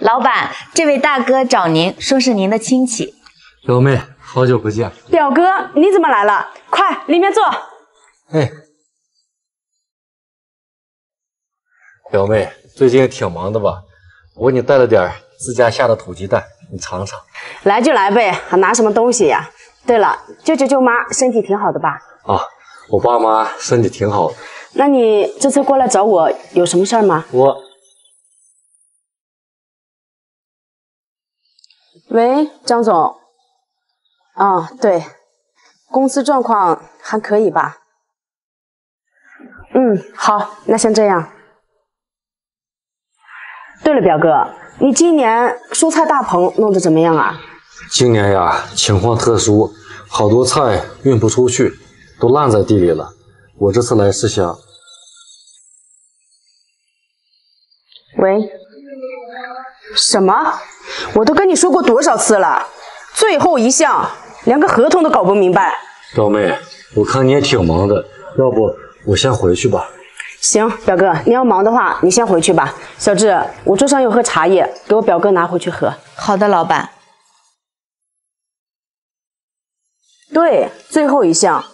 老板，这位大哥找您，说是您的亲戚。表妹，好久不见。表哥，你怎么来了？快，里面坐。哎，表妹，最近挺忙的吧？我给你带了点自家下的土鸡蛋，你尝尝。来就来呗，还拿什么东西呀？对了，舅舅舅妈身体挺好的吧？啊，我爸妈身体挺好的。那你这次过来找我有什么事儿吗？我，喂，张总。啊，对，公司状况还可以吧？嗯，好，那先这样。对了，表哥，你今年蔬菜大棚弄得怎么样啊？今年呀，情况特殊，好多菜运不出去，都烂在地里了。我这次来是想……喂，什么？我都跟你说过多少次了，最后一项，连个合同都搞不明白。表妹，我看你也挺忙的，要不我先回去吧。行，表哥，你要忙的话，你先回去吧。小志，我桌上有盒茶叶，给我表哥拿回去喝。好的，老板。对，最后一项。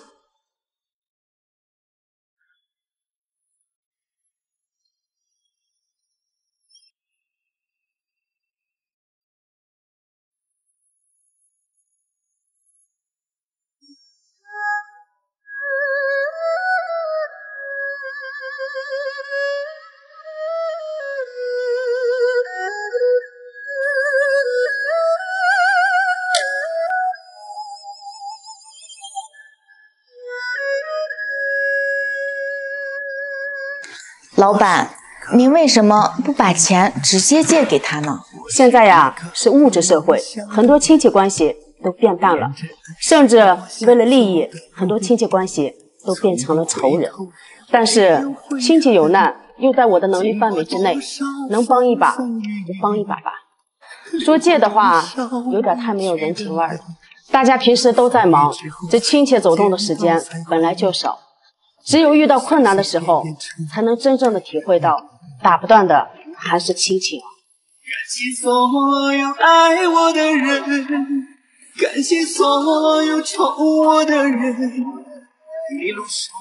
老板，您为什么不把钱直接借给他呢？现在呀是物质社会，很多亲戚关系都变淡了，甚至为了利益，很多亲戚关系都变成了仇人。但是亲戚有难，又在我的能力范围之内，能帮一把就帮一把吧。说借的话，有点太没有人情味了。大家平时都在忙，这亲戚走动的时间本来就少。只有遇到困难的时候，才能真正的体会到打不断的还是亲情。感谢所有爱我的人，感谢所有宠我的人，一路上。